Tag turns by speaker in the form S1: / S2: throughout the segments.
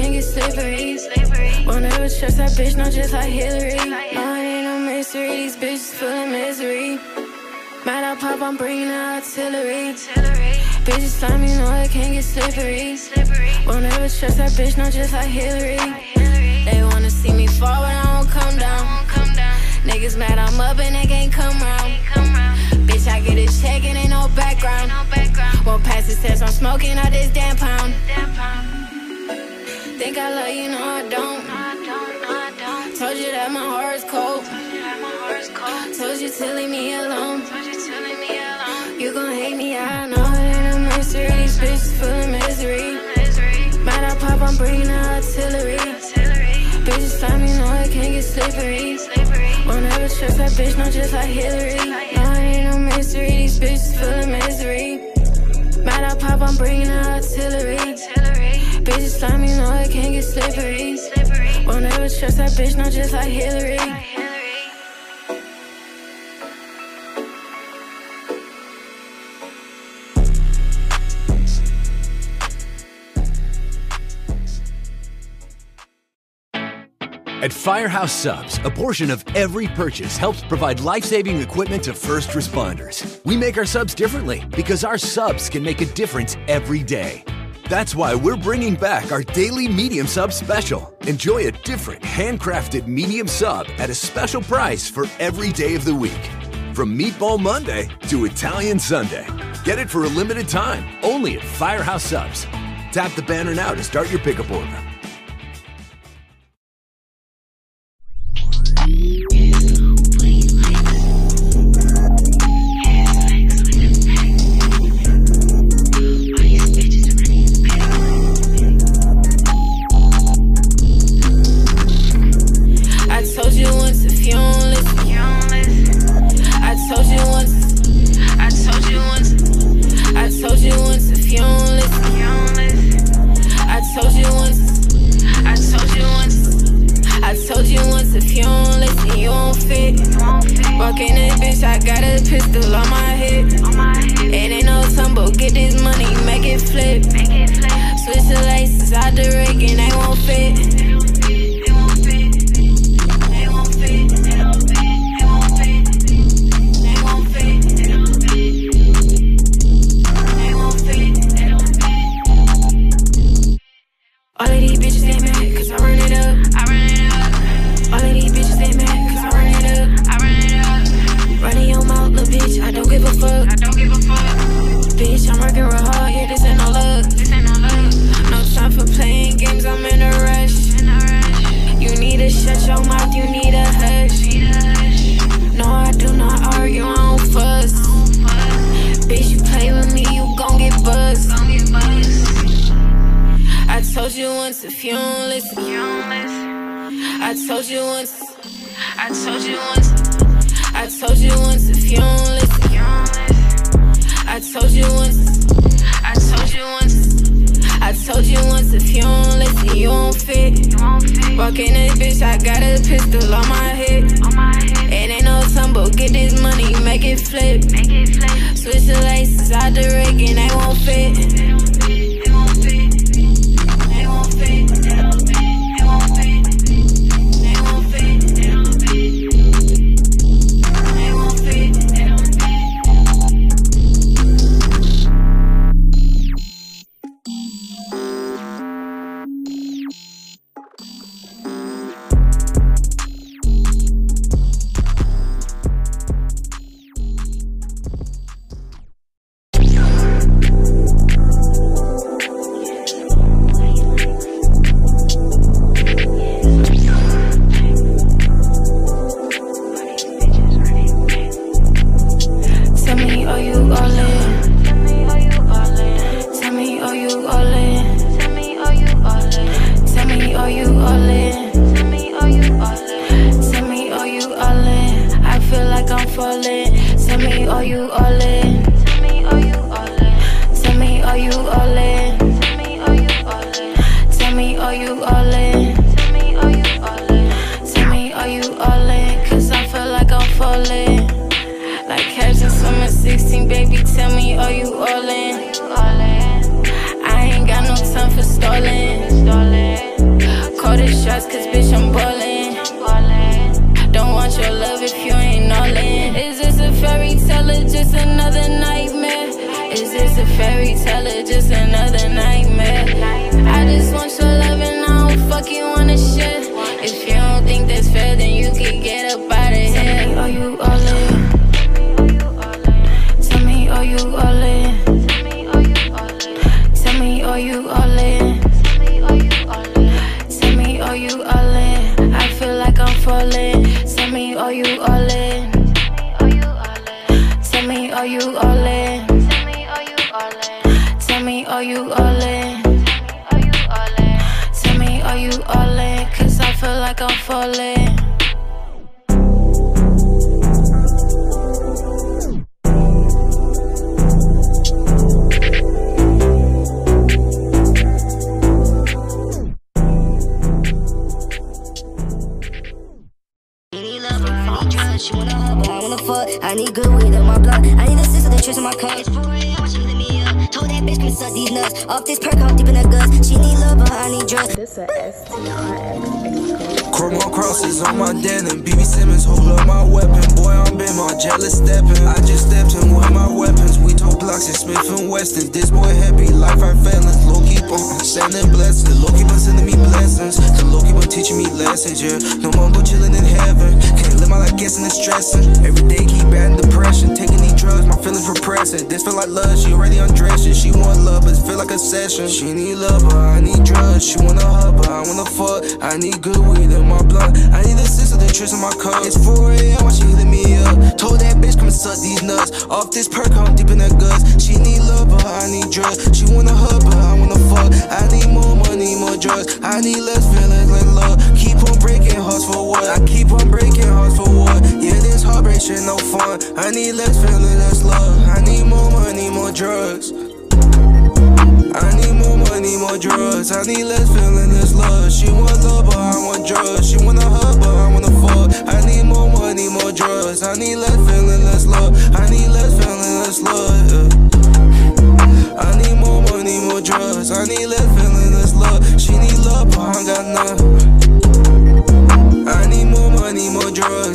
S1: can't get slippery. Won't ever trust that bitch, not just like Hillary. No, it ain't no mystery, these bitches full of misery. Mad I pop, I'm bringing the artillery. Bitches slime, you know it can't get slippery. Won't ever trust that bitch, not just like Hillary. They wanna see me fall, but I don't come down. Niggas mad I'm up and they can't come round. Bitch, I get a check and ain't no background. Won't pass the test, I'm smoking out this damn pound. Think I love you, no I don't. Told you that my heart's cold. Told you to leave me alone. You gon' hate me, I know it ain't a mystery. These bitches full of misery. Mad I pop, I'm bringing the artillery. Bitches slime, you know it can't get slippery. Won't ever trust that bitch, not just like Hillary. No, it ain't no mystery. These bitches full of misery. Mad I pop, I'm bringing the artillery. Bitches slime, you know it can't get slippery. Won't ever trust that bitch, not just like Hillary.
S2: At Firehouse Subs, a portion of every purchase helps provide life saving equipment to first responders. We make our subs differently because our subs can make a difference every day. That's why we're bringing back our daily medium sub special. Enjoy a different handcrafted medium sub at a special price for every day of the week. From Meatball Monday to Italian Sunday. Get it for a limited time only at Firehouse Subs. Tap the banner now to start your pickup order.
S1: You once. I told you once. I told you once if you don't listen. I told you once. I told you once. I told you once if you don't listen, you won't fit. Walk in this bitch, I got a pistol on my hip. It ain't no tumble, get this money, make it flip. Switch the laces out the rig and they won't fit.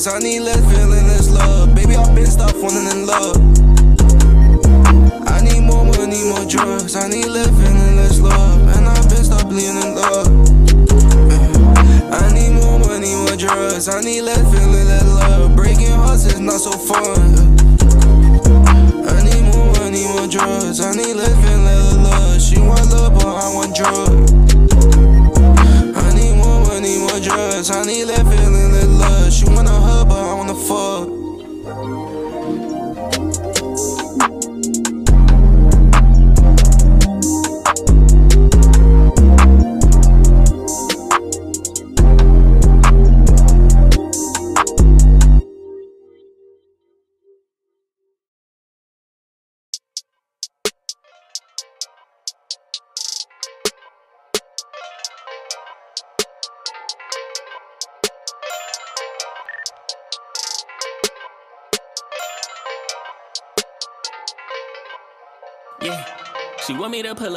S3: I
S4: need
S5: less feeling,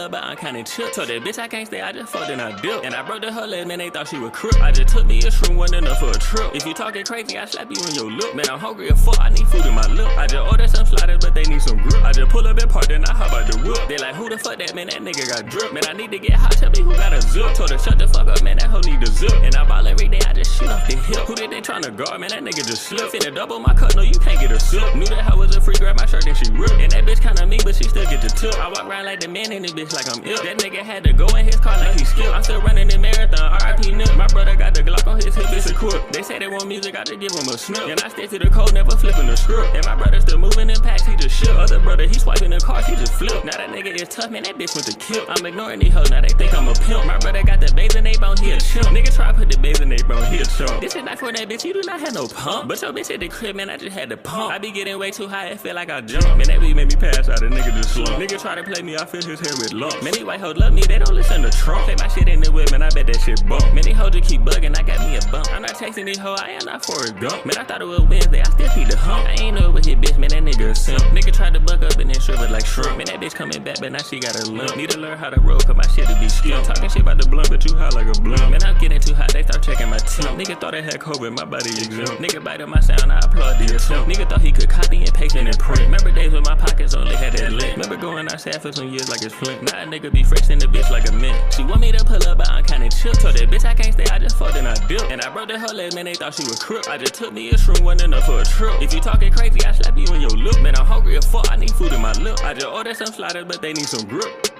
S6: up, but I'm kinda chill. Told that bitch I can't stay, I just fucked and I dip. And I broke the her leg, man, they thought she was crook. I just took me a shroom, one enough for a trip. If you talking crazy, I slap you in your lip. Man, I'm hungry as fuck, I need food in my lip. I just ordered some sliders, but they need some grip. I just pull up and park, then I hop out the whip. They like, who the fuck that, man, that nigga got drip. Man, I need to get hot, tell me who got a zip. Told her, shut the fuck up, man, that hoe need a zip. And I ball every day, I just shoot off the hip. Who did they tryna guard, man, that nigga just slip. Finna double my cut, no, you can't get a sip. Knew that hoe was a free, grab my shirt, and she ripped. And that bitch kinda mean, but she still get the tip. I walk around like the man in this bitch, like I'm ill. That nigga had to go in his car like he skipped. I'm still running the marathon, RIP nip. My brother got the Glock on his hip, it's a equipped. They say they want music, I just give him a snip. And I stick to the code, never flipping the script. And my brother still moving in packs, he just ship. Other brother, he swiping the cars, he just flip. Now that nigga is tough, man, that bitch went to kill. I'm ignoring these hoes, now they think I'm a pimp. My brother got the in they bone, he a chimp. Nigga try to put the in they bone, he a chump. This is not for that bitch, you do not have no pump. But your bitch at the crib, man, I just had to pump. I be getting way too high, it feel like I jump. Man, that weed made me pass out, a nigga just slump. Nigga try to play me off fill his head with lumps. Many white hoes love me, they don't listen to Trump. Play my shit in the whip, man, I bet that shit bump. Many hoes just keep bugging, I got me a bump. I'm not chasing these hoes, I am not for a gump. Man, I thought it was Wednesday, I still need the hump. I ain't know it was bitch, man, that nigga a simp. Nigga tried to buck up and then shrivel like shrimp. Man, that bitch coming back, but now she got a limp. Need to learn how to roll, cause my shit to be skimp. Talking shit about the blunt, but you hot like a blunt. Man, I'm getting too hot, they start checking my temp. Nigga thought I had COVID, my body exempt. Nigga bited my sound, I applaud the attempt. Nigga thought he could copy and paste and print. Remember days when my pockets only had that lint. Remember going outside for some years like it's flint. Now a nigga be fresh in the bitch like a mint. She want me to pull up, but I'm kinda chill. Told that bitch I can't stay, I just fucked and I dip. And I broke the her leg, man, they thought she was crook. I just took me a shroom, wasn't enough for a trip. If you talking crazy, I slap you in your lip. Man, I'm hungry as fuck, I need food in my lip. I just ordered some sliders, but they need some grip.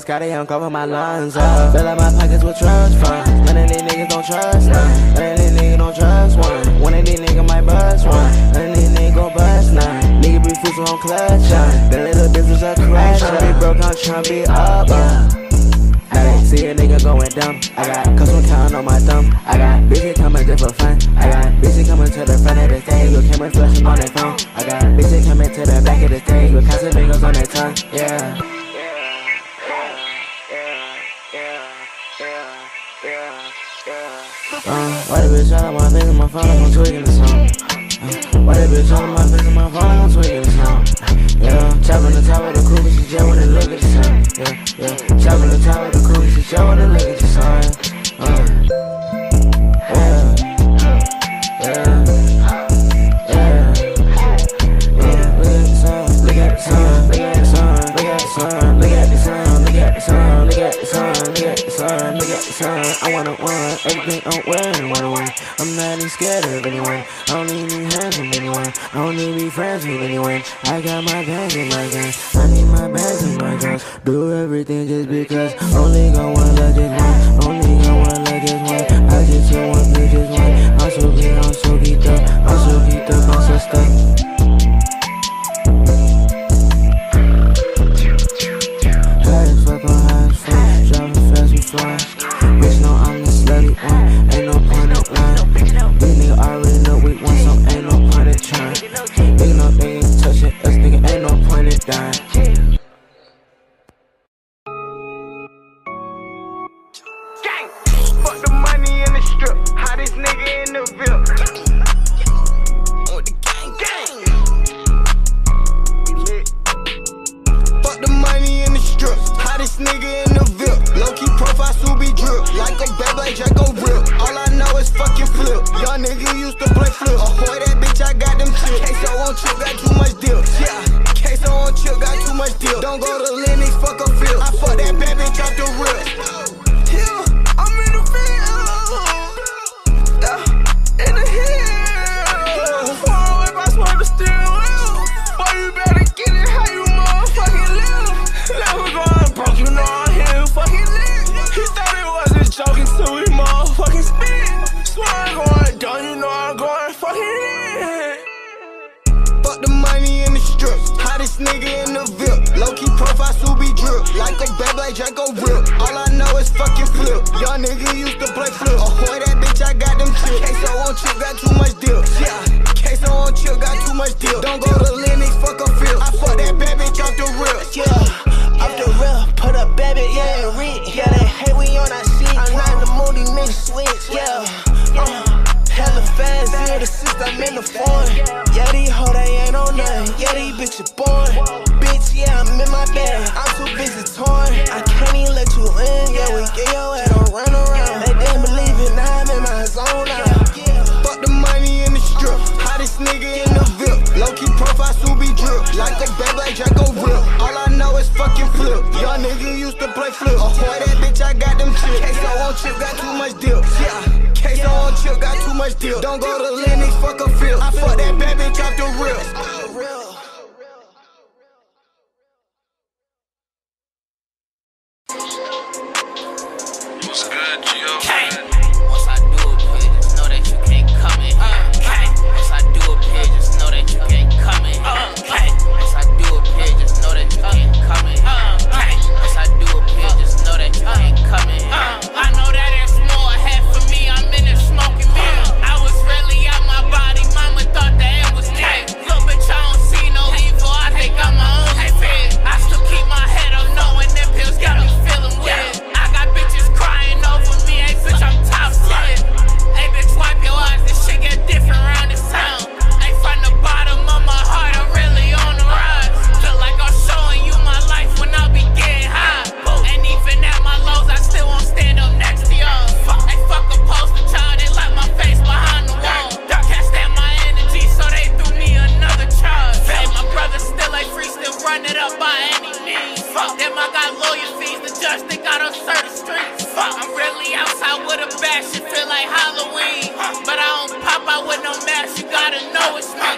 S7: Scotty, I'm cover my lines up. Fill up my pockets with trust funds. None of these niggas don't trust none. None of these niggas don't trust one. One of these niggas might bust one. None of these niggas gon' bust none. Nigga be fools on clutch shot. The little bitch was a crash. Tryna be broke, I'm tryna be up. Uh. See a nigga going dumb. I got custom town on my thumb. I got bitches coming just for fun. I got bitches coming to the front of the stage with cameras flashing on their phone. I got bitches coming to the back of the stage with constant fingers on their tongue. Yeah. Why the bitch out of my face and my phone, I'm tweaking the song. Uh, why the bitch out of my face and my phone, I'm tweaking the song. Uh, yeah, chopping the top of the coupe, she when they look at the sun. Yeah, yeah, chopping the top of the coupe, she when they look at the sun. Uh, I wanna win. Everything I'm wearing, wanna win. I'm not even scared of anyone. I don't need any hands from anyone. I don't need to be friends with anyone. I got my bags in my guns. I need my bags in my guns. Do everything just because. Only got one luck, just one. Only got one luck, just one. I just took one, bitch, just one. I'm so good, I'm so geeked up. I'm so geeked up, I'm so stuck. Fly. Bitch, no, I'm the slutty one. Ain't no point in lying. These niggas already know we want some. Ain't no point in trying. Nigga, no, they ain't touching us. Nigga, ain't no point in dying.
S8: Young nigga used to play flip. Ahoy that bitch, I got them chips. Queso on trip, got too much deal. Yeah. Queso on trip, got too much deal. Don't go to Lennox, fuck a field. I fuck that bad bitch off the rip. Nigga in the VIP. Low key profile, Subi drip. Like a bad like Draco Rip. All I know is fucking flip. Young nigga used to play flip. Ahoy that bitch, I got them chips. Queso on chip, got too much deal. Yeah. Queso on chip, got too much deal. Don't go to Lennox, fuck a field. I fuck that bad bitch off the rip. Yeah. Off the rip, put a baby, yeah, rich. Yeah, they hate we on our shit. I'm not in the mood, these niggas switch. Yeah. Uh. Hella fast, six, I'm in the phone. Yeah, these hoe, Bitch, yeah, I'm in my bag. I'm too busy torn. I can't even let you in. Yeah, we get your head on run around. They didn't believe it, now I'm in my zone now. Fuck the money in the strip. Hottest nigga in the VIP. Low key profile, Subi drip. Like a bad like Draco Rip. All I know is fucking flip. Young nigga used to play flip. Ahoy that bitch, I got them chips. Queso on chip, got too much deal. Yeah. Queso on chip, got too much deal. Don't go to Lennox, fuck a field. I fuck that bad bitch off the rip.
S9: What's good, Gio?
S10: Once I do a page, just know that you can't come in. Uh, Once I do a page, just know that you uh, can't come in. Uh, Once I do a page, just know that you can't come in. Once I do a page, just know that you can't come in.
S11: I know by any means. Fuck them, I got lawyer fees. The judge think I don't serve the streets. Fuck. I'm really outside with a bash, it feel like Halloween. But I don't pop out with
S12: no mask, you gotta know it's me.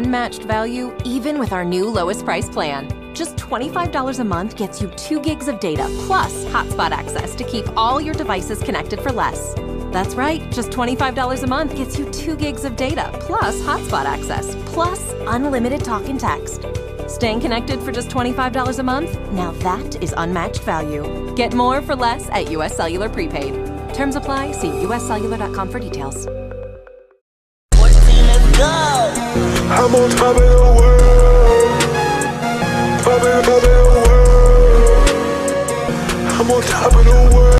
S12: unmatched value even with our new lowest price plan. Just $25 a month gets you 2 gigs of data plus hotspot access to keep all your devices connected for less. That's right, just $25 a month gets you 2 gigs of data plus hotspot access plus unlimited talk and text. Staying connected for just $25 a month? Now that is unmatched value. Get more for less at US Cellular Prepaid. Terms apply. See uscellular.com for details. 14, let's go!
S1: I'm on top of the world. Top of, top of the world. I'm on top of the world.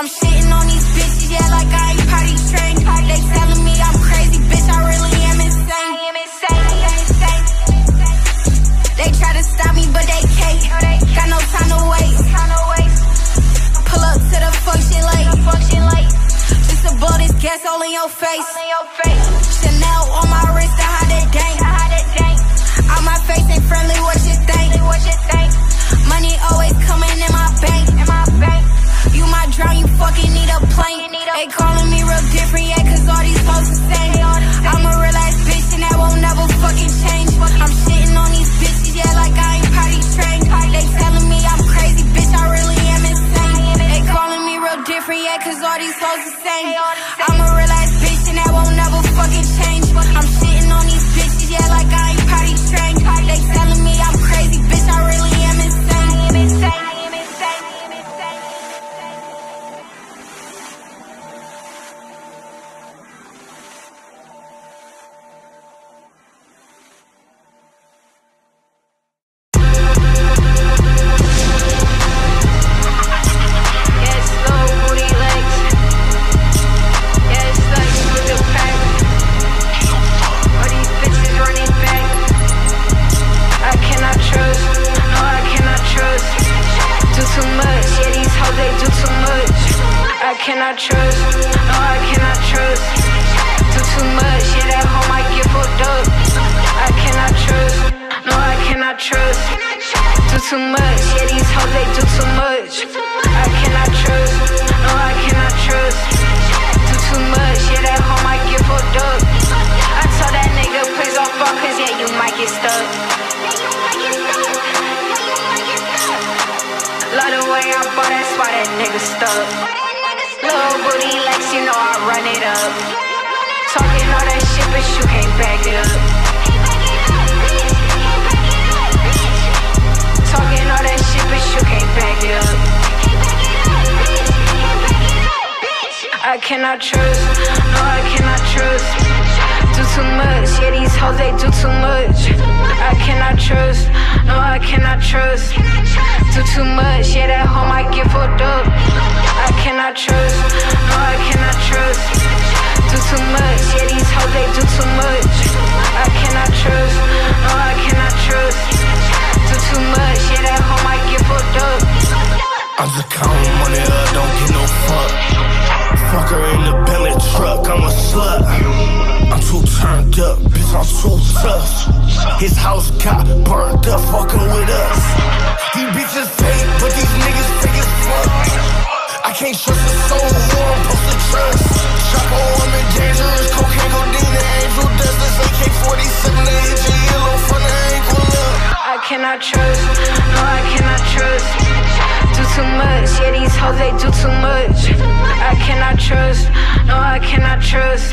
S13: I'm
S1: shitting on these bitches, yeah, like I ain't party trained. They telling me I'm crazy, bitch, I really am insane. They try to stop me, but they can't. Got no time to wait. Pull up to the function late. Just a blow this gas all in your face. All these hoes the same. I'm a real ass bitch and that won't never fucking change. Back it up. Talking all that shit, but you can't back it up. I cannot trust, no, I cannot trust. Do too much, yeah, these hoes they do too much. I cannot trust, no, I cannot trust. Do too much, yeah, that hoe might get fucked up. I cannot trust, no, I cannot trust. Do too much, yeah, these hoes they do too much. I cannot trust, no, I cannot trust. Do too much, yeah, that hoe might get fucked up.
S8: I'm just counting money, I don't get no fuck. Fuck her in the Bentley truck, I'm a slut. I'm too turned up, bitch, I'm too tough. His house got burned up, fucking with us. These bitches fake, but these niggas fake as fuck. I can't trust a soul who I'm supposed to trust. Chapo, I'm in dangerous, cocaine, codeine, angel dust. This AK-47, they hit your yellow from the ankle up.
S1: I cannot trust, no, I cannot trust. Do too much, yeah, these hoes they do too much. I cannot trust, no, I cannot trust.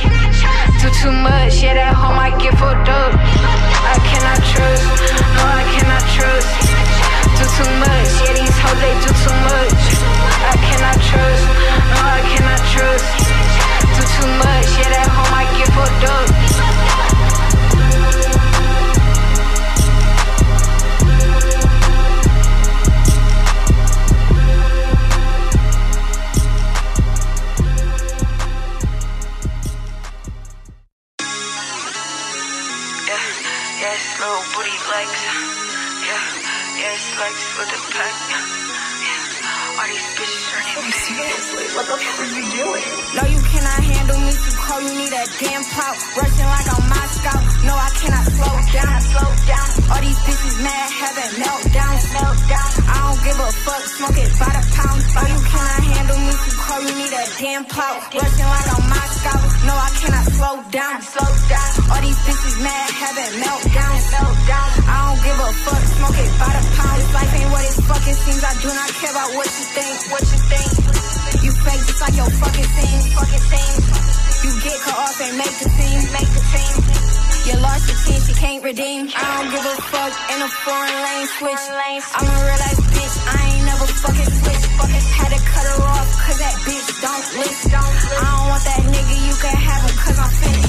S1: Do too much, yeah, that hoe might get fucked up. I cannot trust, no, I cannot trust. Do too much, yeah, these hoes they do too much. I cannot trust, no, I cannot trust. Do too much, yeah, that hoe might get fucked up.
S14: With the pack.
S1: No, you cannot handle me too cold. You need a damn pop. Rushing like I'm Moscow. No, I cannot slow down. Slow down. All these bitches mad, having meltdowns. Meltdown. I don't give a fuck. Smoke it by the pound. No, you cannot handle me too cold. You need a damn pop. Rushing like I'm Moscow. No, I cannot slow down. Slow down. All these bitches mad, having meltdowns. Meltdown. I don't give a fuck. Smoke it by the pound. This life ain't what do not care about what you think. What you think. You fake just like your fucking. Fucking. You get off and make the. Make the. You lost your team, she can't redeem. I don't give a fuck in a foreign lane switch. I'm a real life bitch, I ain't never fucking switch. Fucking had to cut her off, cause that bitch don't list. I don't want that nigga, you can have him, cause I'm finished.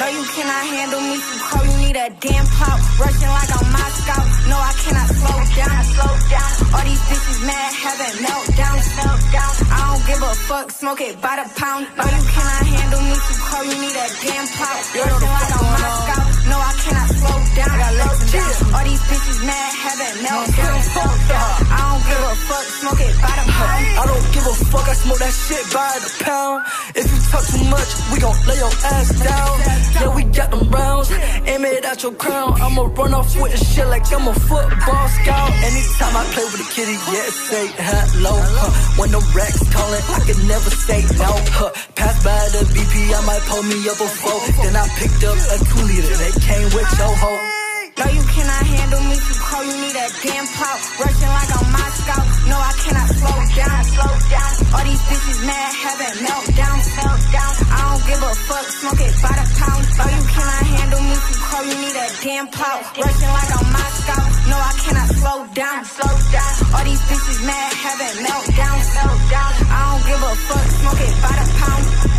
S1: No, you cannot handle me too cold, you need a damn pop. Rushing like I'm Moscow, no, I cannot slow down. Slow down. All these bitches mad, having meltdowns. Meltdown. I don't give a fuck, smoke it by the pound. No, you cannot handle me too cold, you need a damn pop. Rushing like I'm Moscow, no, I cannot slow down. Slow down. All these bitches mad, having. Meltdown. I don't give a fuck, smoke it by the pound.
S8: I don't give a fuck, I
S15: I smoke that shit by the pound. If you talk too much, we gon' lay your ass down. Yeah, we got them rounds, aim it at your crown. I'ma run off with the shit like I'm a football scout. Anytime I play with a kitty, yeah, say hello. Huh. When the racks calling, I can never say no. Huh. Pass by the BP, I might pull me up a four. Then I picked up a two liter, they came with your hoe.
S14: No, you cannot handle me too cold. You need that damn pop. Rushing like I'm Moscow. No, I cannot slow down. Slow down. All these bitches mad, having meltdown. Meltdown. I don't give a fuck. Smoke it by the pound. No, you cannot handle me too cold. You need that damn pop. Rushing like I'm Moscow. No, I cannot slow down. Slow down. All these bitches mad, having meltdown. Meltdown. I don't give a fuck. Smoke it by the pound.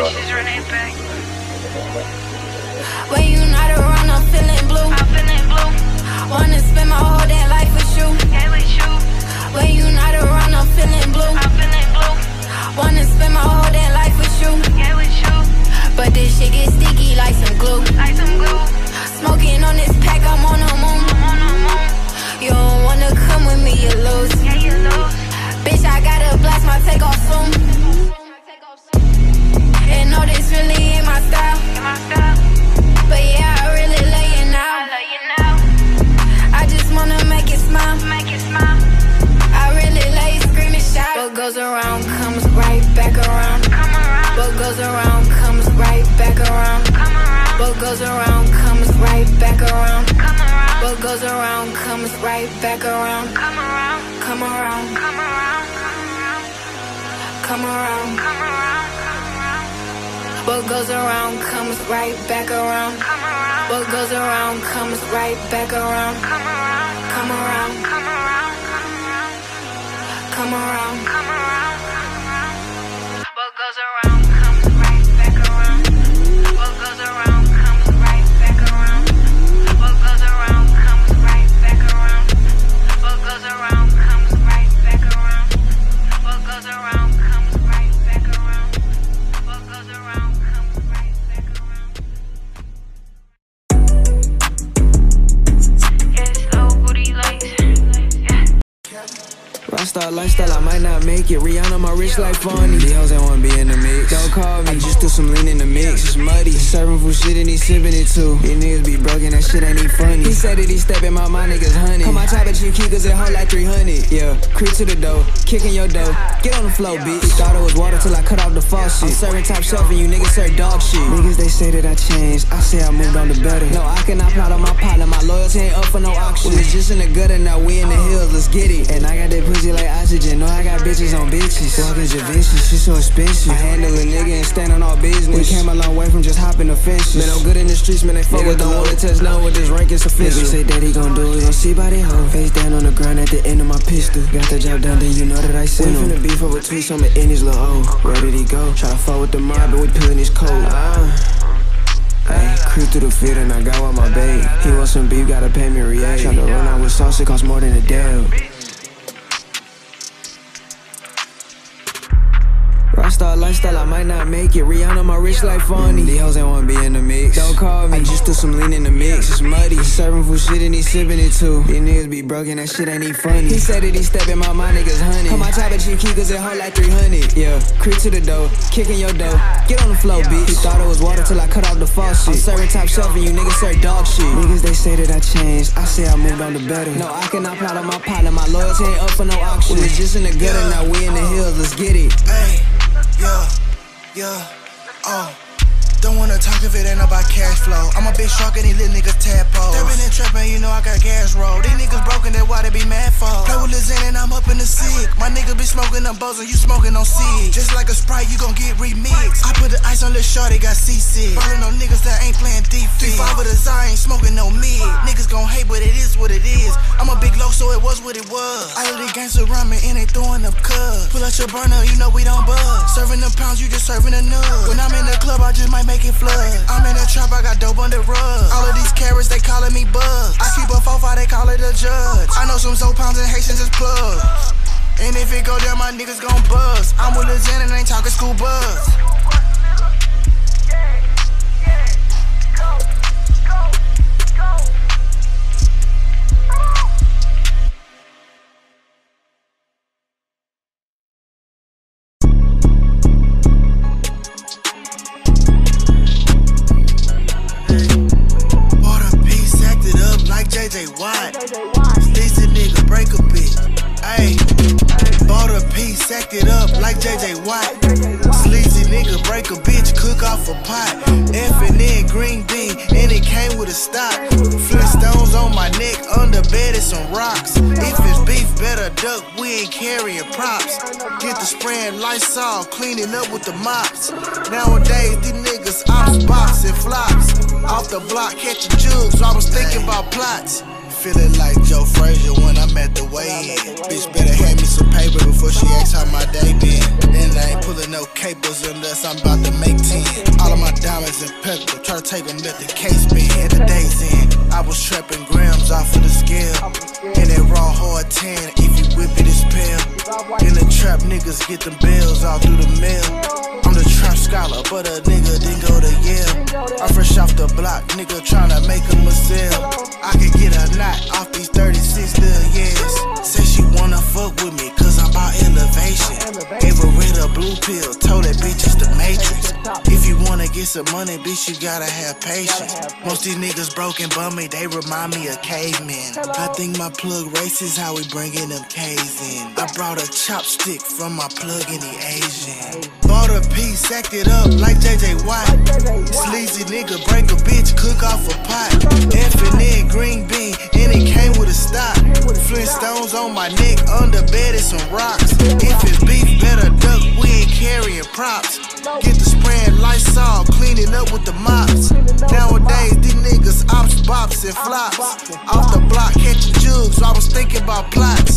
S1: Bitches running back.
S14: When you not around, I'm feeling blue.
S1: I'm feeling blue.
S14: Wanna spend my whole damn life with you.
S1: Yeah, with you.
S14: When you not around, I'm feeling blue.
S1: I'm feeling blue.
S14: Wanna spend my whole damn life with you.
S1: Yeah, with you.
S14: Around comes right back around.
S1: Come around.
S14: What goes around comes right back around.
S1: Come around. Come around, Come around.
S14: Come around.
S1: come around. Come around.
S16: Lifestyle, I might not make it. Rihanna, my rich life funny. These hoes ain't wanna be in the mix. Don't call me, I just threw some lean in the mix. It's muddy. Serving food shit and he sipping it too. These niggas be broken, that shit ain't even funny. He said that he stepping my my niggas honey. Come my top of chief cause it hold like 300. Yeah, creep to the door, kicking your dough. Get on the floor, bitch. He thought it was water till I cut off the faucet. I'm serving top shelf and you niggas serve dog shit. Niggas, they say that I changed. I say I moved on to better. No, I cannot plot on my pilot. My loyalty ain't up for no auction. We was just in the gutter, now we in the hills. Let's get it. And I got that pussy like oxygen. No, I got bitches on bitches. Fucking Javinci, shit so expensive. I handle a nigga and stand on all business. We came a long way from just hopping the fences. Man, I'm good in the streets, man. They fuck with the one that touch none with this rank is sufficient. Say that he gon' do it. Don't see by they hoe. Face down on the ground at the end of my pistol. Got the job done, then you know that I sent him. We finna beef over tweets, I'm in his little O. Where did he go? Try to fall with the mob, but we peeling his coat. Ah. Ay, creep through the field and I got with my bait. He want some beef, gotta pay me real. Tryna run out with sauce, it cost more than a deal. Rockstar lifestyle, I might not make it. Rihanna, my rich life funny. These hoes ain't wanna be in the mix. Don't call me, I just threw some lean in the mix. It's muddy. Serving food shit and he sipping it too. These niggas be broken, that shit ain't even funny. He said that he stepping my my niggas honey. Come my top of chief key cause it hold like 300. Yeah, creep to the door, kicking your dough. Get on the floor, bitch. He thought it was water till I cut off the faucet. I'm serving top shelf and you niggas serve dog shit. Niggas, they say that I changed. I say I moved on to better. No, I cannot plot on my pilot. My loyalty ain't up for no auction. We was just in the gutter, now we in the hills. Let's get it.
S17: Hey, yeah, yeah, oh. Don't wanna talk if it ain't about cash flow. I'm a big shark and these little niggas tadpoles. They been in trapping, you know I got gas roll. These niggas broken, that why they be mad for. Play with Lil Xan and I'm up in the sick. My nigga be smoking them bows and you smoking on seed. Just like a Sprite, you gon' get remixed. I put the ice on Lil Shorty, got seasick. Ballin' on niggas that ain't playing defense. Five with a I ain't smoking no mid. Niggas gon' hate, but it is what it is. I'm a big low, so it was what it was. All of these gangsters run me and they throwing up cubs. Pull out your burner, you know we don't buzz. Serving them pounds, you just serving a nug. When I'm in the club, I just might make it flood. I'm in a trap, I got dope on the rug. All of these carrots, they calling me bugs. I keep a 4 they call it a judge. I know some Zoe pounds and Haitians is plugs. And if it go down, my niggas gon' buzz. I'm with Lil Xan and ain't talking school buzz. JJ Watt. Sleazy nigga, break a bitch, cook off a pot. F and N green bean, and it came with a stock. Flintstones on my neck, under bed is some rocks. If it's beef, better duck, we ain't carrying props. Get the spraying Lysol, cleaning up with the mops. Nowadays, these niggas ops, box, and flops. Off the block, catching jugs, I was thinking about plots. Feeling like Joe Frazier when I'm at the weigh-in. Bitch better hand me some paper before she asks how my day been. And I ain't pulling no capers unless I'm about to make 10. All of my diamonds impeccable, try to take them at the case bin. At the day's end, I was trapping grams off of the scale. And that raw hard 10, if you whip it, it's pale. In the trap, niggas get them bills all through the mail. I'm the trap scholar, but a nigga didn't go to Yale. I'm fresh off the block, nigga tryna make him a sale. I could get a knot off these 36 little years. Say she wanna fuck with me, cause I'm about elevation. Gave her red a blue pill, told that bitch it's the matrix. Wanna get some money, bitch, you gotta have patience. Most these niggas broken bummy, they remind me of cavemen. I think my plug race is how we bringing them K's in. I brought a chopstick from my plug in the Asian. Bought a piece, acted up like JJ Watt. Sleazy nigga, break a bitch, cook off a pot. Infinite green bean, and it came with a stock. Flintstones on my neck, under bed is some rocks. If it's beef, better duck, we ain't carrying props. Get the spraying Lysol, cleaning up with the mops. Nowadays, these niggas ops, bops, and flops. Off the block, catching jugs, so I was thinking about plots.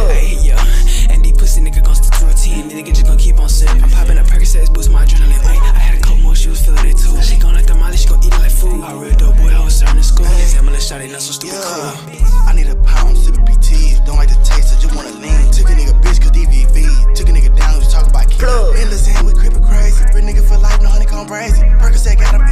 S8: Him. Hey, yeah. And these pussy nigga gon' stick to routine. These nigga just gon' keep on sipping. I'm popping up Percocets, boost my adrenaline. Wait, I had a couple more, she was feeling it too. She gon' like the molly, she gon' eat it like food. I real dope boy, I was serving in school. Examine the shawty, not so stupid cool.
S17: I need a pound, sipping PTs. Don't like the taste, I just wanna lean. Took a nigga bitch, cause DVV. Took a nigga down, we was talking about kids. Endless hand, we crippin' crazy. Real nigga for life, no honeycomb brazy. Percocet got them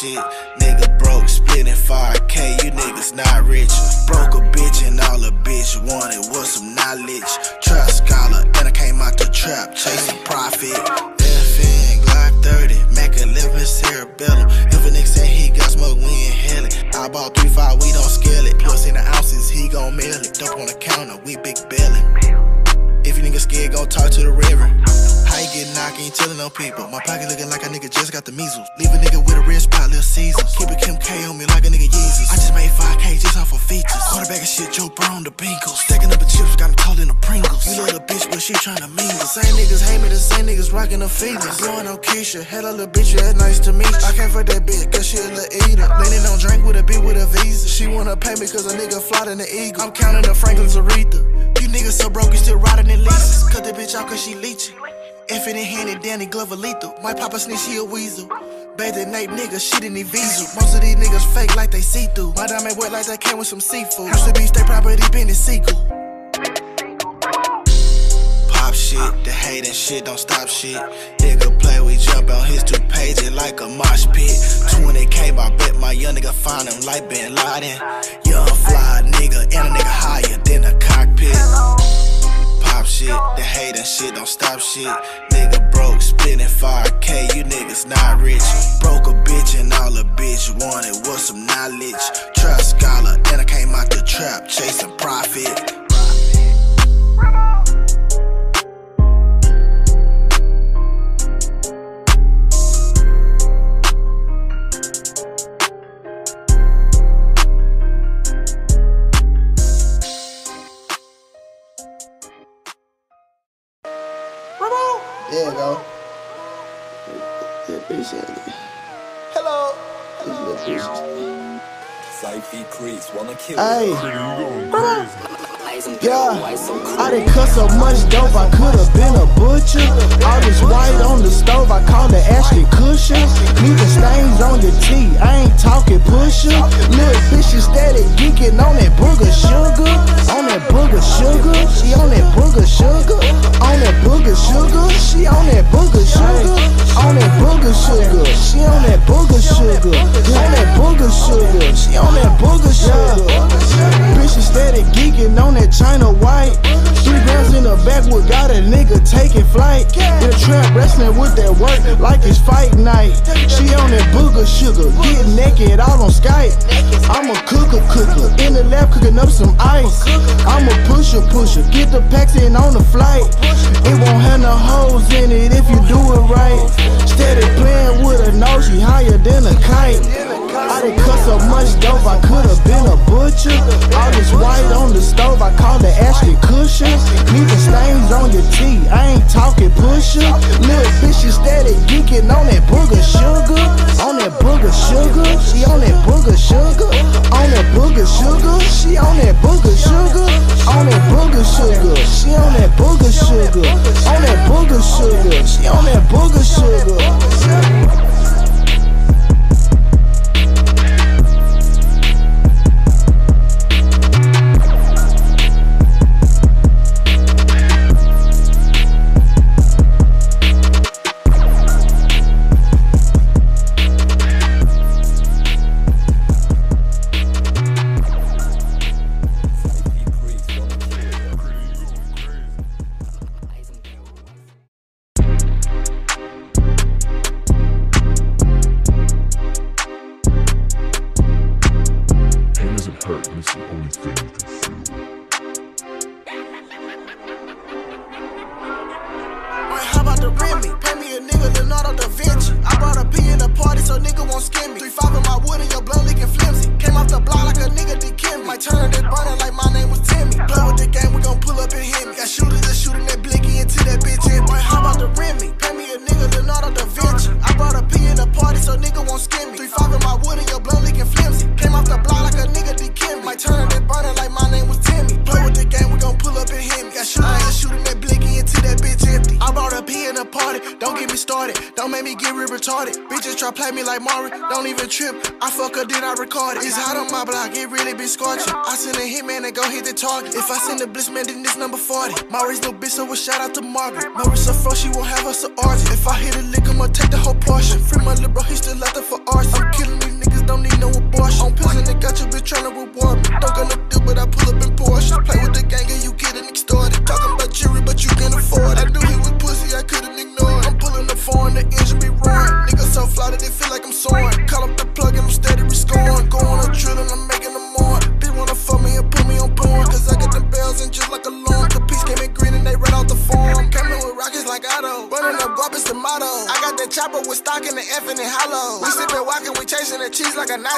S8: shit. Nigga
S17: broke, splitting 5k, you niggas not rich. Broke a bitch and all a bitch wanted was some knowledge. Trap scholar, and I came out the trap chasing profit. FN, Glock 30, Mac 11, cerebellum. If a nigga say he got smoke, we inhale it. I bought 3-5, we don't scale it. Plus in the ounces, he gon' mail it. Dope on the counter, we big bellin'. If you niggas scared, go talk to the reverend. How you get knocked, ain't telling no people. My pocket looking like a nigga just got the measles. Leave a nigga with a red spot, little Caesar. Keep a Kim K on me like a nigga Yeezus. I just made 5K just off of features. Quarterback of shit, Joe Burrow, the Bengals. Stacking up the chips, got him calling the Pringles. You little bitch, but she tryna mingle. Same niggas hate me, the same niggas rocking the feelings. Blowing on Keisha, hella little bitch, yeah, nice to meet you. I can't fuck that bitch, cause she a little eater. Leaning on drink with a bitch with a visa. She wanna pay me cause a nigga fly in the eagle. I'm counting the Franklin's Aretha. You niggas so broke, you still riding in leases. Cut the bitch out cause she leeching. If it ain't handed, Danny Glover lethal. My papa snitch, he a weasel. At night, nigga, shit in the visa. Most of these niggas fake like they see through. My diamond wet like that came with some seafood. Used to be state property, been in sequel. Pop shit, the hate and shit don't stop shit. Nigga play, we jump on his two pages like a mosh pit. 20k, I bet my young nigga find him like Bin Laden. Young fly nigga, and a nigga higher than a cockpit. Pop shit, the shit don't stop shit. Nigga broke, splitting 5k, you niggas not rich. Broke a bitch and all a bitch wanted was some knowledge. Trap scholar, and I came out the trap chasing profit.
S7: There you go. Yeah, appreciate it.
S17: Hello.
S7: These little bitches.
S18: Psyche Crease wanna kill
S7: Hey. Yeah, I done cut so much dope, I could've been a butcher. All this white on the stove, I call it Ashton Kutcher. Leaving stains on your teeth, I ain't talking pusher. Little bitch, you steady geeking on that booger sugar. On that booger sugar, she on that booger sugar. On that booger sugar, she on that booger sugar. On that booger sugar, she on that booger sugar. On that booger sugar, she on that booger sugar. Bitch, you steady geeking on that China white. Three in the backwood, got a nigga taking flight. In the trap, wrestling with that work like it's fight night. She on that booger sugar, getting naked all on Skype. I'm a cooker cooker, in the lab cooking up some ice. I'm a pusher pusher, get the packs in on the flight. It won't have no holes in it if you do it right. Steady playing with a nose, she higher than a kite. I done cut so much dope, I could've been a butcher. All this white on the stove, I call it Ashton Kutcher. Leaving stains on your teeth, I ain't talking pusher. Little bitch, you steady geeking on that booger sugar. On that booger sugar, she on that booger sugar. On that booger sugar, she on that booger sugar. On that booger sugar, she on that booger sugar. On that booger sugar, she on that booger sugar.
S17: Don't even trip. I fuck her, then I record it. It's hot on my block, it really be scorching. I send a hitman and go hit the target. If I send a bliss man, then this number 40. Mari's no bitch, so a shout out to Margaret. Marissa fro, she won't have us a orgy. If I hit a lick, I'ma take the whole portion. Free my little bro, he still there for arson. I'm killing these niggas, don't need no abortion. On pills and they got your bitch tryna reward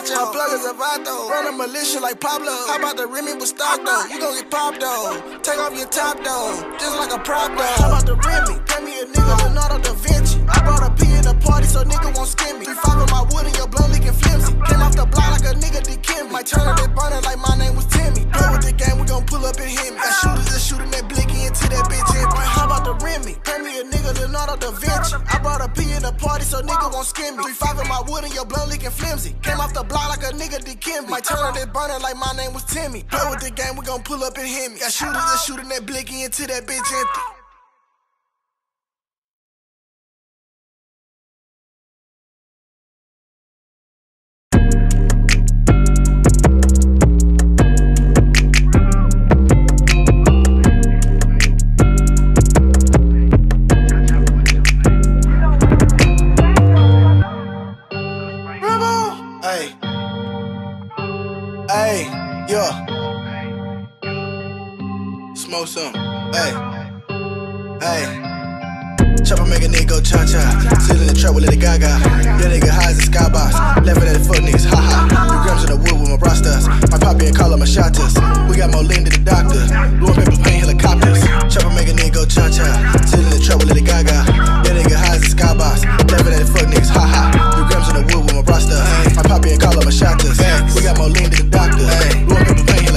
S17: nacho. My plug is a vato. Run a militia like Pablo. How about the Remy with though? You gon' get popped though. Take off your top though. Just like a prop though. How about the Remy? Pay me a nigga Leonardo da Vinci. Wood and your blood leaking flimsy. Came off the block like a nigga did Kim. Might turn that burner like my name was Timmy. Play with the game, we gon' pull up and hit me. Got shooters that shooting that blicky into that bitch empty. Chopper make a nigga go cha cha. Sit in the trap with Lady Gaga. That nigga high as a skybox. Laughing at the fuck niggas, ha ha. Three grams in the wood with my brastas. My poppy and call up my. We got more lean than the doctor. Blue and paper paint helicopters. Chopper make a nigga go cha cha. Sit in the trap with Lady Gaga. That nigga high as a skybox. Laughing at the fuck niggas, ha ha. Three grams in the wood with my brastas. My poppy and call up my shotters. We got more lean than the doctor. Blue and paper paint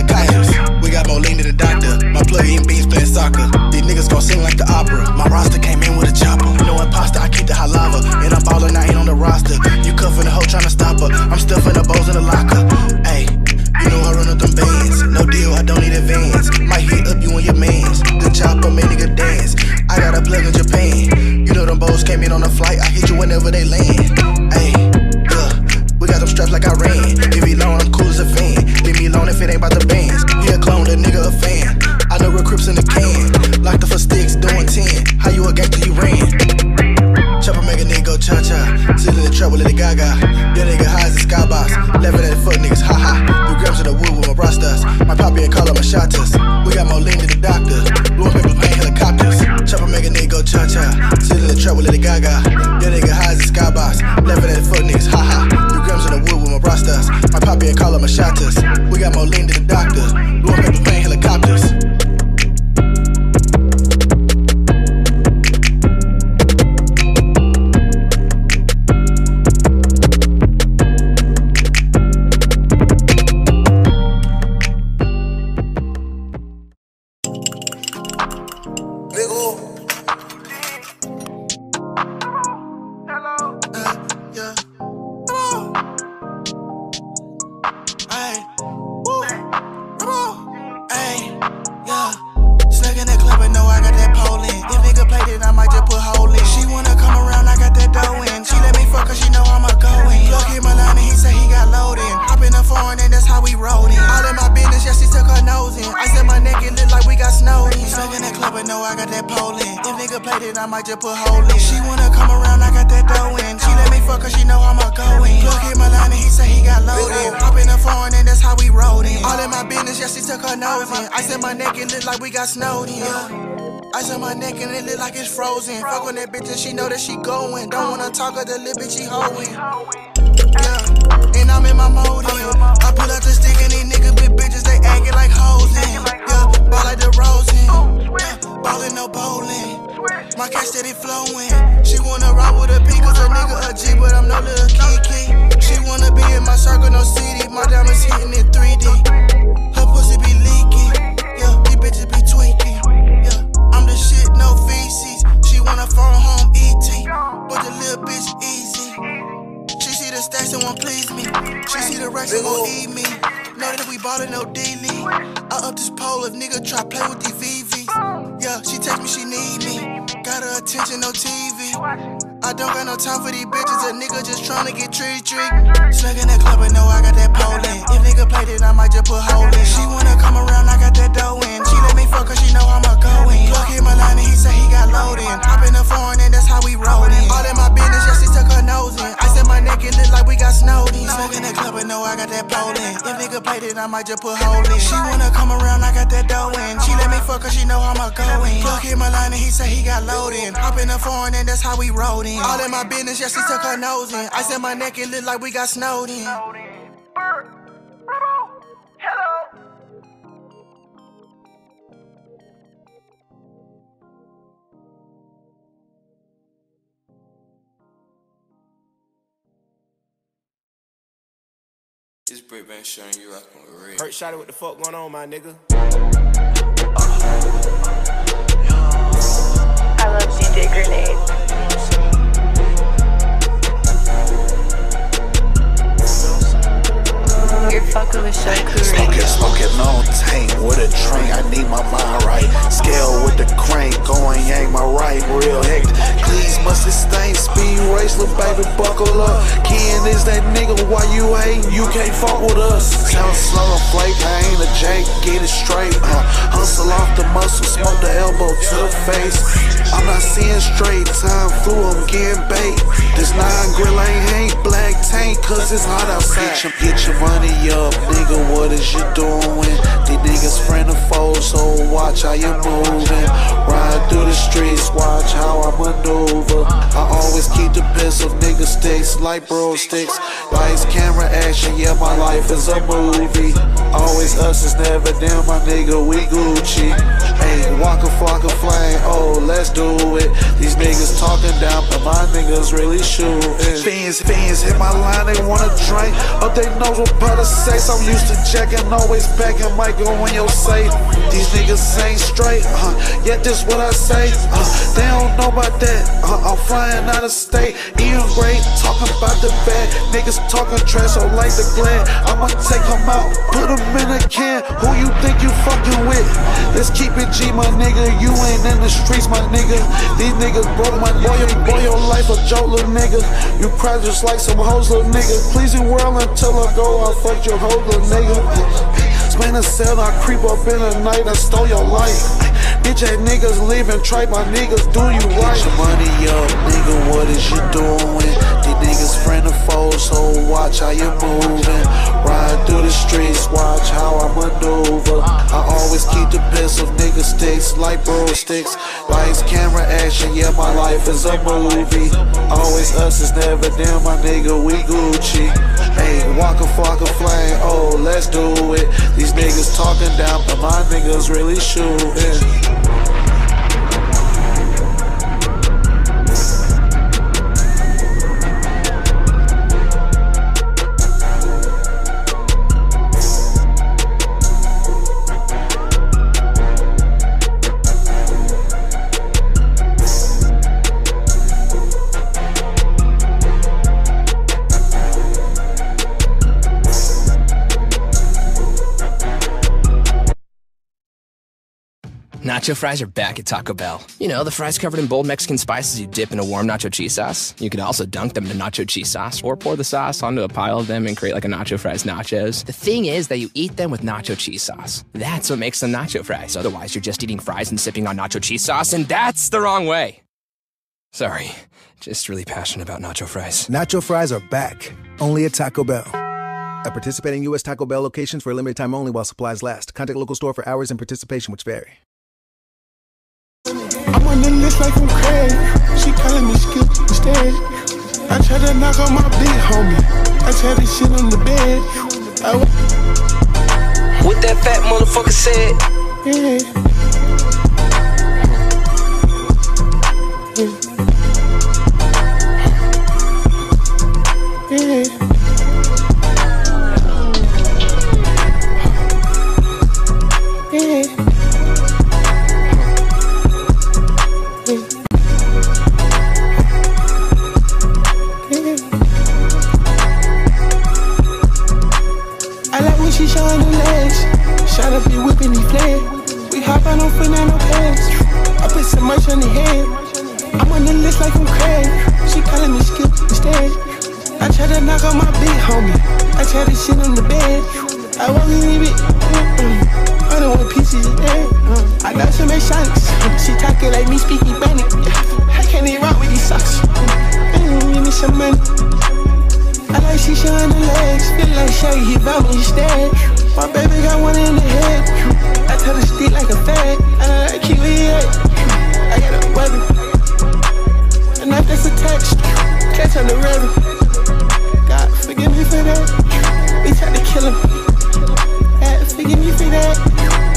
S17: got more the doctor. My plug eating beans playing soccer. These niggas gon' sing like the opera. My roster came in with a chopper. No imposter, I keep the high lava. And I'm ballin', I ain't on the roster. You cuffin' the hoe tryna stop her. I'm stuffing the bows in the locker. Ayy, you know I run up them bands. No deal, I don't need advance. Might hit up you and your mans. The chopper made nigga dance. I got a plug in Japan. You know them bows came in on a flight. I hit you whenever they land. Ayy, yeah. We got them straps like I ran. If he long, I'm cool as a fan. Leave me alone if it ain't about the trap with Lady Gaga. I got that pole in. If nigga played it, I might just put hole in. She wanna come around, I got that dough in. She let me fuck cause she know I'ma go in. Look him line and he say he got loaded. Hop in the foreign and that's how we rolled in. All in my business, yeah, she took her nose in. I said my neck, it look like we got snowed in. Ice on my neck and it look like it's frozen. Fuck on that bitch and she know that she going. Don't wanna talk her, the little bitch she hoeing. Yeah, and I'm in my mode. Yeah. I pull out the stick and these niggas big bitches, they acting like hoes. in. Yeah, ball like the rose in. Yeah, ballin' no bowling. My cash steady flowing. She wanna ride with a P cause a nigga a G, but I'm no little Kiki. She wanna be in my circle, no CD. My diamonds hitting in 3D. Her pussy be leaking. Yeah, these bitches be tweaking. Yeah, I'm the shit, no feces. She wanna phone home ET, but the little bitch easy the stash that won't please me. She see the racks that won't eat me. Know that we ballin' no D league. I up this pole if nigga try play with DVV. Yeah, she text me she need me. Got her attention no TV. I don't got no time for these bitches. A nigga just tryna get tree tree. Slug in the club and know I got that pole in. If nigga play that, I might just put hole in. She wanna come around, I got that dough in. She let me fuck cause she know I'm a goin'. Plug him a line and he say he got loaded. Hop in the foreign and that's how we rollin'. All in my business, yeah, she took her nose in. I my neck, it look like we got snowed in. Snug in the club, but know I got that pole in. If nigga played it, I might just put hole in. She wanna come around, I got that dough in. She let me fuck cause she know I'ma go in. Plug hit my line and he said he got loaded. Hop in the foreign and that's how we rollin'. All in my business, yeah, she took her nose in. I said my neck, it look like we got snowed in.
S16: This break been showing you rockin' with Red.
S8: Hurt shot what the fuck going on, my nigga?
S19: I love DJ Grenade. You're fucking with Shakur.
S20: Smoking, smoking on tank with a train. I need my mind right. Scale with the crank, going yank my right, real hectic. Please must sustain speed race, little baby, buckle up. You? You can't fuck with us. Sound slow and flake, I ain't a Jake, get it straight. Uh, hustle off the muscle, smoke the elbow to the face. I'm not seeing straight, time flew, I'm getting bait. This nine grill ain't ain't black tank, cause it's hot outside. Get your, get your money up, nigga, what is you doing? These niggas friend of foes, so watch how you moving. Ride through the streets, watch how I maneuver. I always keep the pistol, nigga sticks like bro sticks. Lights, camera, action, yeah, my life is a movie. Always us, it's never them, my nigga, we Gucci. Hey, waka flocka flame, oh, let's do it. These niggas talking down, but my niggas really shooting. Fiends, fiends hit my line, they wanna drink. Up they nose with butter sex. I'm used to checking, always packing, might go in your safe. These niggas ain't straight, uh, yet this what I say. Uh, they don't know about that. Uh, I'm flying out of state, eating great, talking about the bad. Niggas talking trash, so like the glad. I'ma take them out, put them in a can. Who you think you fucking with? Let's keep it G, my nigga. You ain't in the streets, my nigga. These niggas broke my boy, your, boy, your life a joke, little nigga. You cry just like some hoes, little nigga. Please the world until I go, I'll fuck your hoe, little nigga. Spend a cell, I creep up in the night, I stole your life. Bitch, that niggas leaving, try my niggas, do you right? Get your money up, nigga, what is you doing? Niggas friend of foes, so watch how you moving. Ride through the streets, watch how I maneuver. I always keep the pistol, nigga sticks like bro sticks. Lights, camera, action, yeah, my life is a movie. Always us, it's never them, my nigga, we Gucci. Hey, walk a flock of flame, oh, let's do it. These niggas talking down, but my niggas really shooting.
S21: Nacho fries are back at Taco Bell. You know, the fries covered in bold Mexican spices you dip in a warm nacho cheese sauce. You could also dunk them in nacho cheese sauce or pour the sauce onto a pile of them and create like a nacho fries nachos. The thing is that you eat them with nacho cheese sauce. That's what makes them nacho fries. Otherwise, you're just eating fries and sipping on nacho cheese sauce, and that's the wrong way. Sorry, just really passionate about nacho fries.
S22: Nacho fries are back, only at Taco Bell. At participating U.S. Taco Bell locations for a limited time only while supplies last. Contact local store for hours and participation which vary.
S23: I'm the list like I'm Craig. She calling me Skip instead. I try to knock on my big homie. I try to shit on the bed. I w-
S24: What that fat motherfucker said.
S23: yeah. Yeah. Yeah. Shot up, be whipping, he fled. We don't feel no pants. I put so much on the head. I'm on the list like I'm Craig. She calling me skip instead. I try to knock on my big homie. I try to shit on the bed. I won't leave it. I don't want pieces of that. Uh, I got some shots. She talking like me speaking Spanish. I can't even rock with these socks. Mm, give me some money. I like she showing the legs. Feel like Shaggy, he found me instead. My baby got one in the head. I tell her stick like a fag. I like it at. I got a weather. A knife that's attached. Catch on the river. God, forgive me for that. We tried to kill him. God, forgive me for that.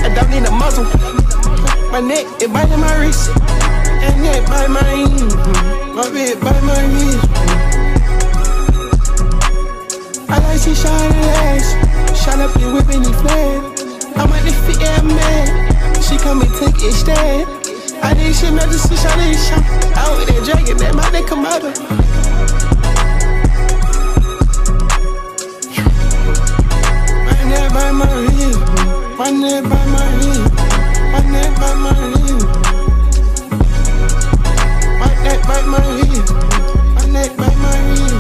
S23: I don't need a muzzle. My neck, it biting my wrist. And neck by my My bed by my wrist. I like she shine legs. Shot up your whip and he. I'm at the feet, yeah, man. She come and take it instead. I did shit, man, just to shot it, shot. I with that dragon, that my neck come out. My neck by my wrist. My neck by my wrist. My neck by my wrist. My neck by my wrist. My neck by my wrist.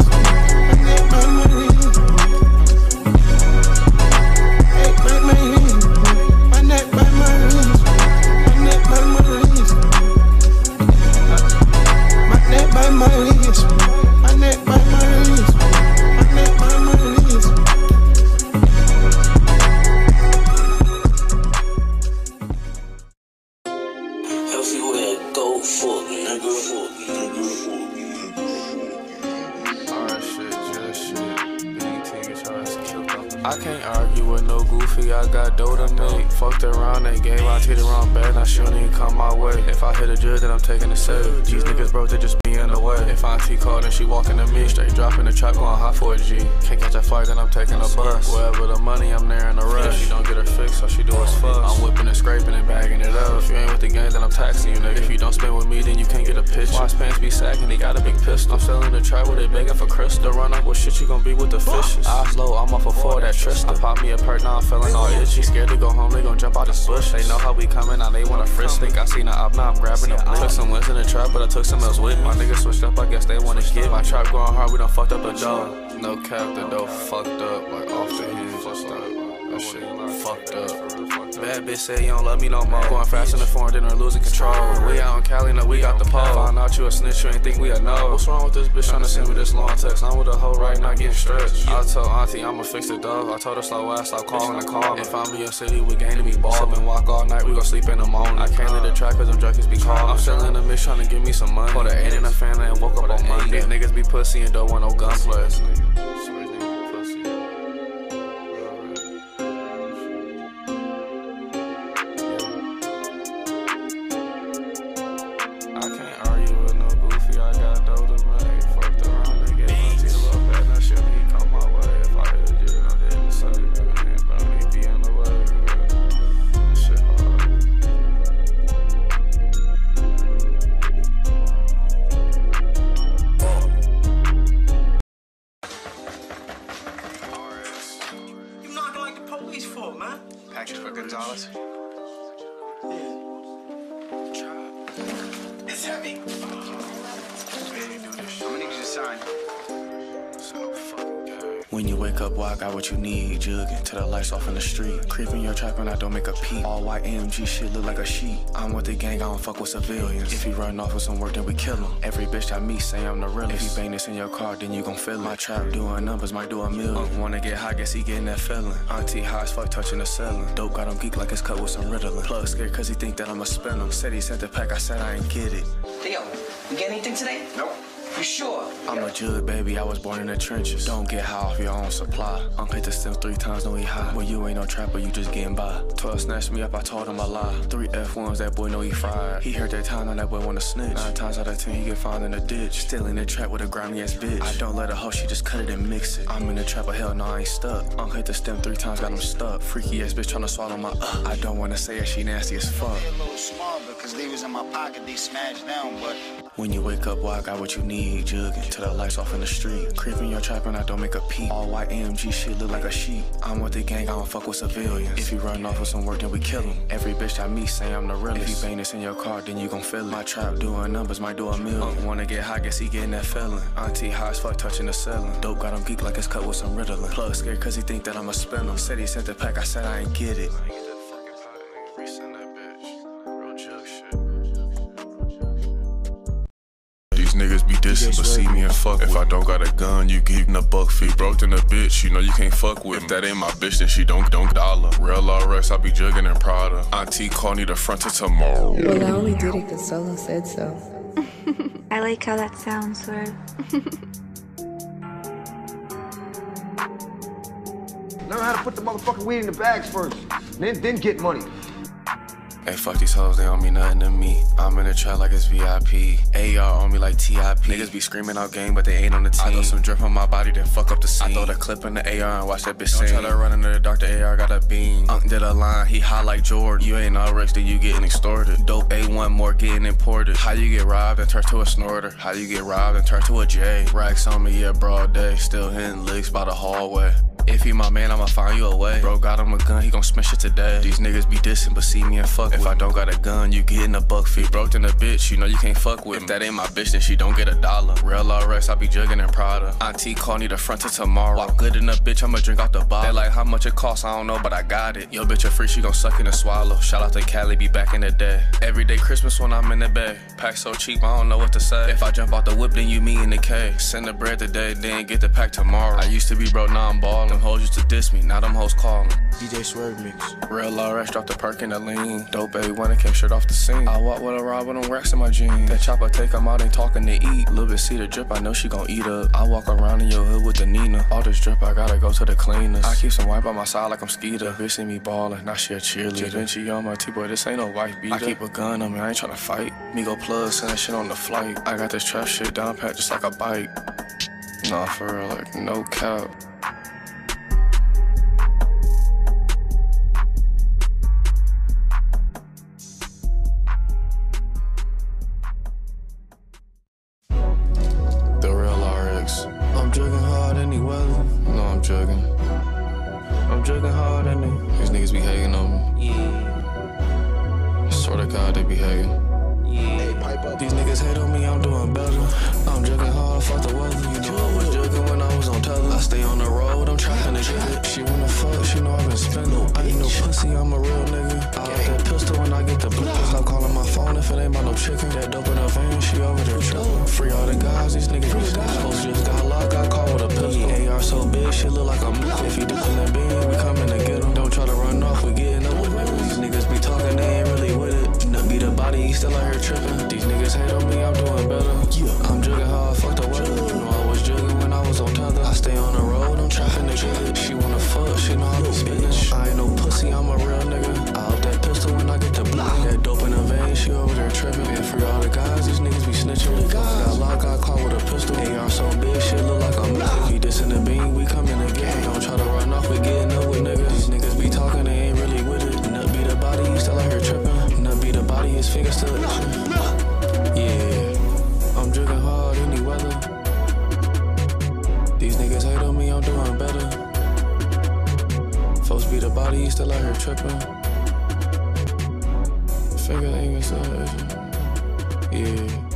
S25: Taking a bus. Taxing you, nigga. If you don't spend with me, then you can't get a picture. Why his pants be sagging, he got a big pistol. I'm selling the trap where they begging for crystal. Run up with shit, you gon' be with the fishes. Ah, Eyes low, I'm off a four, that Trista. I pop me a perk, now I'm feeling all itchy. Scared to go home, they gon' jump out the bush. They know how we coming, now they wanna frisk. Think I seen a up, now I'm grabbing a Took some wins in the trap, but I took some else with me. My niggas switched up, I guess they wanna get my trap going hard, we done fucked up the door. No cap, the dough fucked up, like off the hinge, that shit fucked up. Bad bitch say you don't love me no more. Going fast in the foreign dinner, losing control. We out in Cali, now we got the pole. Find out you a snitch, you ain't think we a no. What's wrong with this bitch trying to send me this long text? I'm with a hoe right now, getting stretched. I told Auntie I'ma fix the dove. I told her slow ass, stop calling and calling. If I'm in your city, we game to be ball. and walk all night, we gon' sleep in the morning. I can't let the track cause them junkies be calling. I'm still in the mix trying to give me some money. Put an eight in the family and woke up on Monday. These niggas be pussy and don't want no gunplay. I All white AMG shit look like a sheet. I'm with the gang, I don't fuck with civilians. If he run off with some work, then we kill him. Every bitch I meet say I'm the realest. If you bang this in your car, then you gon' feel it. My trap doing numbers, might do a million. Unc wanna get high, guess he getting that feeling. Auntie high as fuck, touching the ceiling. Dope got him geek like it's cut with some Ritalin. Plug scared cause he think that I'ma spin him. Said he sent the pack, I said I ain't get it.
S26: Theo, you get anything today? Nope. You sure?
S25: I'm a jug, baby. I was born in the trenches. Don't get high off your own supply. I'm hit the stem three times, no he high. Well, you ain't no trapper, you just getting by. 12 snatched me up, I told him a lie. Three F1s, that boy know he fried. He heard that time, now that boy wanna snitch. Nine times out of ten, he get found in the ditch. Still in the trap with a grimy ass bitch. I don't let her hoe, she just cut it and mix it. I'm in the trap, but hell no, I ain't stuck. I'm hit the stem three times, got him stuck. Freaky ass bitch tryna swallow my uh. I don't wanna say it, she nasty as fuck.
S24: A little smaller, cause they was in my pocket, they smashed down, but
S25: When you wake up, boy, I got what you need. Weed, jugging till the lights off in the street. Creeping your trap and I don't make a peep. All white AMG shit look like a sheep. I'm with the gang, I don't fuck with civilians. If you run off with some work, then we kill him. Every bitch I meet say I'm the realest. If you bang this in your car, then you gon' feel it. My trap doing numbers, might do a million. Uh. Wanna get high, guess he getting that feeling. Auntie high as fuck, touching the ceiling. Dope got him geek like it's cut with some Ritalin. Plug scared cause he think that I'ma spin him. Said he sent the pack, I said I ain't get it.
S27: Niggas but see me and fuck. If I don't got a gun, you giving a buck fee. Broke in a bitch, you know you can't fuck with. If that ain't my bitch, then she don't don't dollar. Real RX, I be jugging and Prada. Auntie call me the front of tomorrow.
S28: Well, I only did it because Solo said so.
S29: I like how that sounds, Swerve.
S30: Learn how to put the motherfucking weed in the bags first. Then, then get money.
S25: Hey, fuck these hoes, they don't mean nothing to me. I'm in a trap like it's VIP. AR on me like TIP. Niggas be screaming out game, but they ain't on the team. I throw some drip on my body, then fuck up the scene. I throw the clip in the AR and watch that bitch Don't sing. try to run into the dark, the AR got a beam. Unk did a line, he hot like Jordan. You ain't all rich, then you getting extorted. Dope A1 more getting imported. How you get robbed and turn to a snorter? How you get robbed and turn to a J? Racks on me, yeah, broad day. Still hitting licks by the hallway. If he my man, I'ma find you a way. Bro got him a gun, he gon' smash it today. These niggas be dissing, but see me and fuck If I don't got a gun, you getting a buck fee. Broke in a bitch, you know you can't fuck with If that ain't my bitch, then she don't get a dollar. Real RX, I be jugging and Prada. Auntie call me the front of tomorrow. Walk good in a bitch, I'ma drink out the bottle. They like how much it costs, I don't know, but I got it. Yo, bitch, a free, she gon' suck it and swallow. Shout out to Cali, be back in the day. Every day Christmas when I'm in the bed. Pack so cheap, I don't know what to say. If I jump out the whip, then you me in the K. Send the bread today, then get the pack tomorrow. I used to be broke, now I'm ballin'. Them hoes used to diss me, now them hoes calling. DJ Swerve Mix. Real RX drop the perk in the lean. Dope A1 came straight off the scene. I walk with a rod with them racks in my jeans. That chopper take 'em out, ain't talking to eat. Little bit see the drip, I know she gon' eat up. I walk around in your hood with the Nina. All this drip, I gotta go to the cleaners. I keep some white by my side like I'm Skeeter. Bitch see me ballin', now she a cheerleader. Vinci on my T-boy, this ain't no wife beater. I keep a gun on me, I ain't tryna fight. Me go plug, send that shit on the flight. I got this trap shit down pat just like a bike. Nah, for real, like no cap. I'm jugging hard any weather. No, I'm jugging. I'm jugging hard any. These niggas be hating on me. Yeah. I Swear to God, they be hating. Yeah. These niggas hate on me, I'm doing better. I'm jugging hard, fuck the weather. You know I was jugging when I was on tether. I stay on the road, I'm trapping to get it. She wanna fuck, she know I've been spending. I ain't no pussy, I'm a real nigga. I like that pistol when I get the blue. Stop calling my phone if it ain't about no chicken. That dope in the van, she over there tripping. Free all the guys, these niggas be snitching. Hoes just got locked, got caught with a pistol. AR so big, shit look like a movie. If he dipping that bean, we coming to get him. Don't try to run off, we getting up with niggas. These niggas be talking, they ain't really with it. Nut be the body, he still out here tripping. These niggas hate on me, I'm doing better. I'm jugging hard, fuck the weather. You know I was jugging when I was on tether. I stay on the road, I'm trapping to get it. She wanna fuck, she know I be spitting. I ain't no pussy, I'm a real nigga. I out that pistol when I get the block. That dope in the vein, she over there tripping. And for all the guys, these niggas be snitching. Got locked, got caught with a pistol. AR so big, shit look like I'm If dissing the bean, we coming again. Don't try to run off, we getting up with niggas. These niggas be talking, they ain't really with it. Nut be the body, he still out here tripping. Nut be the body, his fingers still itching. Yeah, I'm jugging hard any weather. These niggas hate on me, I'm doing better. Folks be the body, he still out here tripping. Finger ain't still itching. Yeah.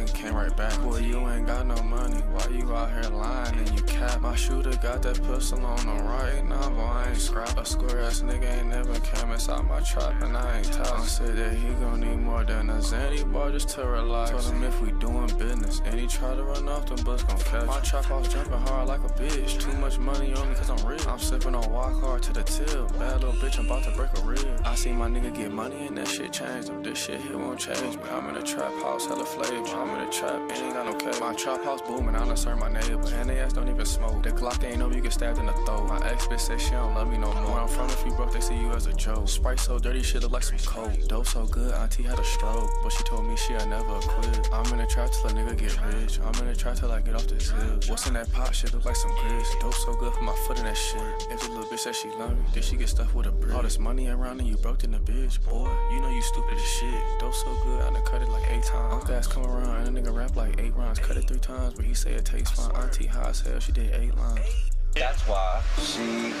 S25: And came right back. Boy, you ain't got no money. Why you out here lying and you cap? My shooter got that pistol on the right now, boy, I ain't scrap. A square ass nigga ain't never came inside my trap, and I ain't tell. I said that he gon' need more than a Zanny bar just to relax. Told him if we doing business, and he try to run off, them bus gon' catch. My trap house jumping hard like a bitch. Too much money on me cause I'm rich. I'm sipping on walk hard to the till. Bad little bitch, I'm about to break a rib. I see my nigga get money and that shit changed him. This shit here won't change me. I'm in a trap house, hella flavor. I'm in a trap, and ain't got no cake. My trap house booming, I done serve my neighbor. And they don't even smoke. The Glock ain't know you get stabbed in the throat. My ex bitch said she don't love me no more. Where I'm from, if you broke, they see you as a joke. Sprite so dirty, shit look like some coke. Dope so good, auntie had a stroke. But she told me she'll never quit. I'm in a trap till a nigga get rich. I'm in a trap till I get off this zip. What's in that pot? Shit look like some grits. Dope so good, put my foot in that shit. If the little bitch said she love me, then she get stuffed with a brick. All this money around and you broke in the bitch. Boy, you know you stupid as shit. Dope so good, I done cut it like eight times. Uncle ass come around and a nigga rap like eight rhymes. Cut it three times, but he say it tastes fine. Auntie high as hell, she did eight lines.
S31: That's why she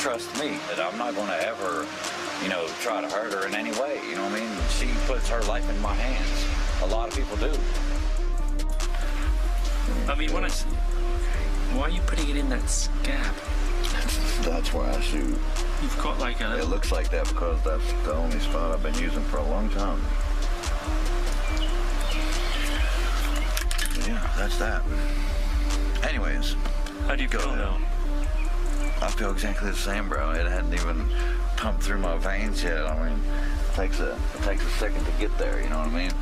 S31: trusts me that I'm not going to ever, you know, try to hurt her in any way. You know what I mean? She puts her life in my hands. A lot of people do.
S32: I mean, when I. s- Why are you putting it in that scab?
S31: That's why I shoot.
S32: You've got like a.
S31: It looks like that because that's the only spot I've been using for a long time. Yeah, that's that. Anyways.
S32: How do you feel now?
S31: I feel exactly the same, bro. It hadn't even pumped through my veins yet. I mean, it takes a it takes a second to get there. You know what I mean?